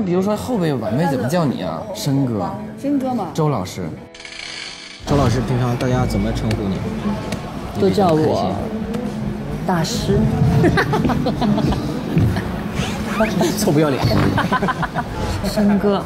都说后辈晚辈怎么叫你啊？申哥，申哥嘛，周老师，周老师，平常大家怎么称呼你？都叫我大师。臭不要脸！申哥，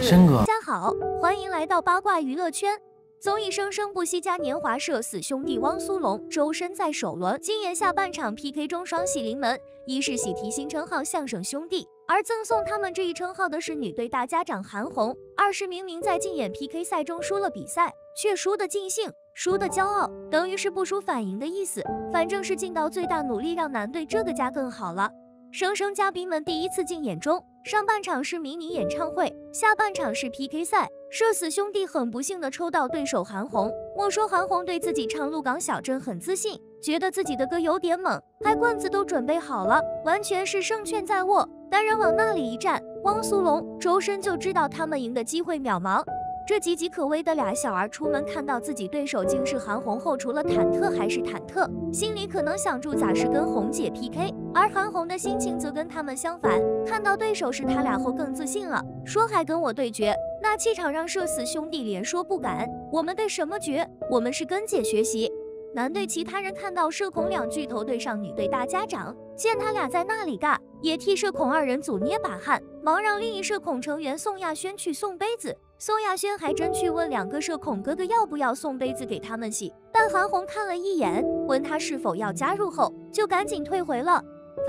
申哥，大家好，欢迎来到八卦娱乐圈。综艺《生生不息》嘉年华社死兄弟汪苏泷、周深在首轮今年下半场 PK 中双喜临门，一是喜提新称号相声兄弟，而赠送他们这一称号的是女队大家长韩红；二是明明在竞演 PK 赛中输了比赛，却输得尽兴，输得骄傲，等于是不输反赢的意思，反正是尽到最大努力让男队这个家更好了。生生嘉宾们第一次竞演中，上半场是迷你演唱会，下半场是 PK 赛。社死兄弟很不幸的抽到对手韩红。莫说韩红对自己唱《鹿港小镇》很自信，觉得自己的歌有点猛，拍棍子都准备好了，完全是胜券在握。单人往那里一站，汪苏泷、周深就知道他们赢的机会渺茫。这岌岌可危的俩小儿出门看到自己对手竟是韩红后，除了忐忑还是忐忑，心里可能想住咋是跟红姐 PK，而韩红的心情则跟他们相反，看到对手是他俩后更自信了，说还跟我对决，那气场让社死兄弟连说不敢。我们对什么决？我们是跟姐学习。男队其他人看到社恐两巨头对上女队大家长，见他俩在那里尬，也替社恐二人组捏把汗，忙让另一社恐成员宋亚轩去送杯子。宋亚轩还真去问两个社恐哥哥要不要送杯子给他们洗，但韩红看了一眼，问他是否要加入后，就赶紧退回了。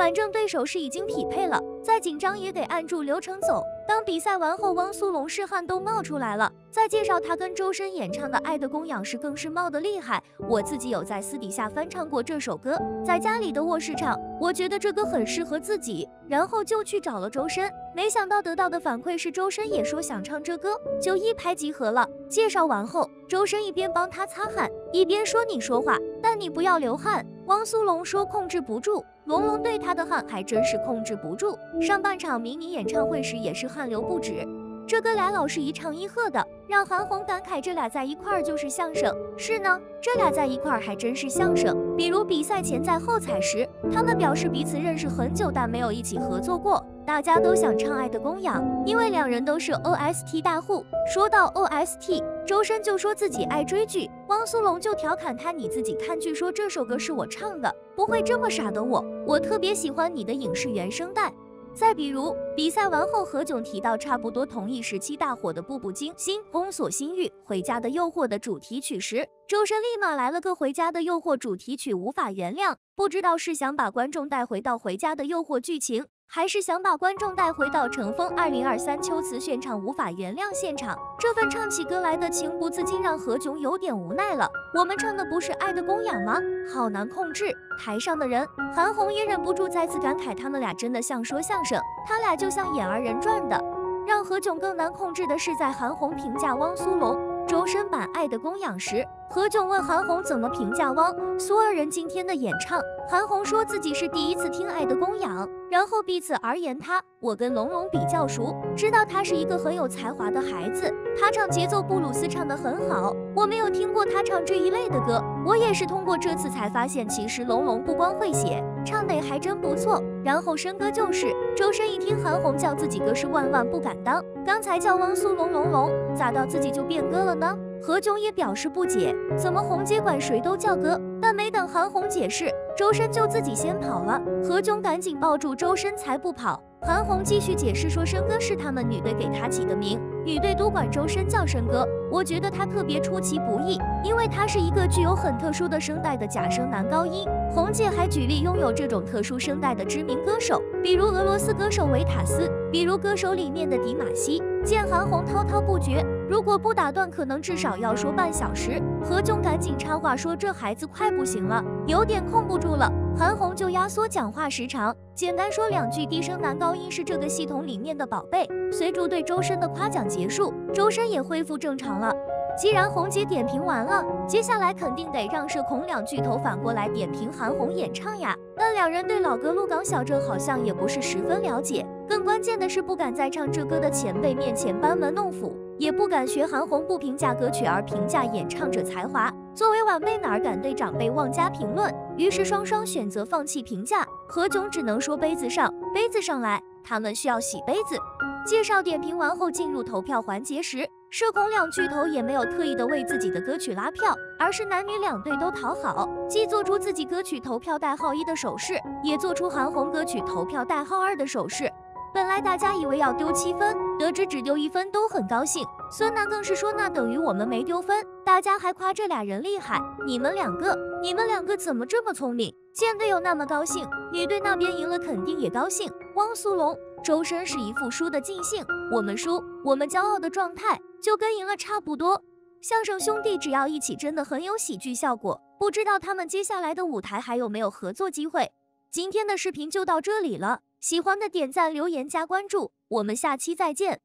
反正对手是已经匹配了，再紧张也得按住流程走。当比赛完后，汪苏泷是汗都冒出来了。再介绍他跟周深演唱的《爱的供养》时，更是冒得厉害。我自己有在私底下翻唱过这首歌，在家里的卧室唱，我觉得这歌很适合自己，然后就去找了周深。没想到得到的反馈是周深也说想唱这歌，就一拍即合了。介绍完后，周深一边帮他擦汗，一边说：“你说话，但你不要流汗。”汪苏泷说：“控制不住。”龙龙对他的汗还真是控制不住，上半场迷你演唱会时也是汗流不止。这哥俩老是一唱一和的，让韩红感慨这俩在一块儿就是相声。是呢，这俩在一块儿还真是相声。比如比赛前在后采时，他们表示彼此认识很久，但没有一起合作过。大家都想唱《爱的供养》，因为两人都是 OST 大户。说到 OST，周深就说自己爱追剧，汪苏泷就调侃他：“你自己看剧，说这首歌是我唱的，不会这么傻的我。我特别喜欢你的影视原声带。”再比如，比赛完后，何炅提到差不多同一时期大火的《步步惊心》《宫锁心玉》《回家的诱惑》的主题曲时，周深立马来了个《回家的诱惑》主题曲《无法原谅》，不知道是想把观众带回到《回家的诱惑》剧情。还是想把观众带回到乘风二零二三秋瓷炫唱无法原谅现场，这份唱起歌来的情不自禁让何炅有点无奈了。我们唱的不是爱的供养吗？好难控制。台上的人，韩红也忍不住再次感慨，他们俩真的像说相声，他俩就像演二人转的。让何炅更难控制的是，在韩红评价汪苏泷、周深版《爱的供养》时。何炅问韩红怎么评价汪苏二人今天的演唱，韩红说自己是第一次听《爱的供养》，然后彼此而言他，我跟龙龙比较熟，知道他是一个很有才华的孩子，他唱节奏布鲁斯唱得很好，我没有听过他唱这一类的歌，我也是通过这次才发现，其实龙龙不光会写，唱得还真不错。然后申哥就是周深一听韩红叫自己哥是万万不敢当，刚才叫汪苏泷龙龙，咋到自己就变歌了呢？何炅也表示不解，怎么红姐管谁都叫哥？但没等韩红解释，周深就自己先跑了。何炅赶紧抱住周深才不跑。韩红继续解释说，深哥是他们女队给他起的名，女队都管周深叫深哥。我觉得他特别出其不意，因为他是一个具有很特殊的声带的假声男高音。红姐还举例拥有这种特殊声带的知名歌手，比如俄罗斯歌手维塔斯，比如歌手里面的迪玛希。见韩红滔滔不绝，如果不打断，可能至少要说半小时。何炅赶紧插话说：“这孩子快不行了，有点控不住了。”韩红就压缩讲话时长，简单说两句。低声男高音是这个系统里面的宝贝。随着对周深的夸奖结束，周深也恢复正常了。既然红姐点评完了，接下来肯定得让社恐两巨头反过来点评韩红演唱呀。但两人对老歌《鹿港小镇》好像也不是十分了解，更关键的是不敢在唱这歌的前辈面前班门弄斧，也不敢学韩红不评价歌曲而评价演唱者才华。作为晚辈哪敢对长辈妄加评论？于是双双选择放弃评价。何炅只能说杯子上，杯子上来，他们需要洗杯子。介绍点评完后，进入投票环节时，社恐两巨头也没有特意的为自己的歌曲拉票，而是男女两队都讨好，既做出自己歌曲投票代号一的手势，也做出韩红歌曲投票代号二的手势。本来大家以为要丢七分，得知只丢一分都很高兴。孙楠更是说那等于我们没丢分，大家还夸这俩人厉害。你们两个，你们两个怎么这么聪明？见队友那么高兴，女队那边赢了肯定也高兴。汪苏泷、周深是一副输的尽兴，我们输，我们骄傲的状态就跟赢了差不多。相声兄弟只要一起，真的很有喜剧效果。不知道他们接下来的舞台还有没有合作机会？今天的视频就到这里了。喜欢的点赞、留言、加关注，我们下期再见。